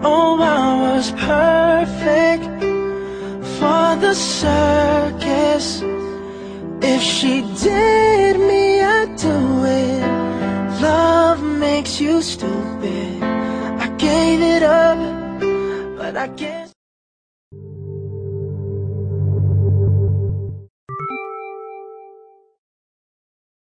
Oh, I was perfect for the circus. If she did me, I'd do it. Love makes you stupid. I gave it up, but I guess.